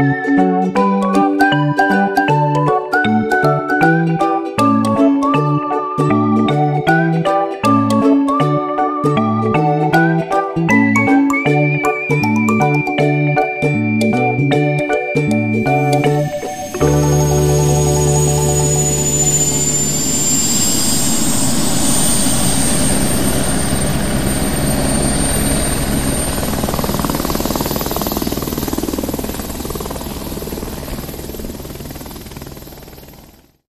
Música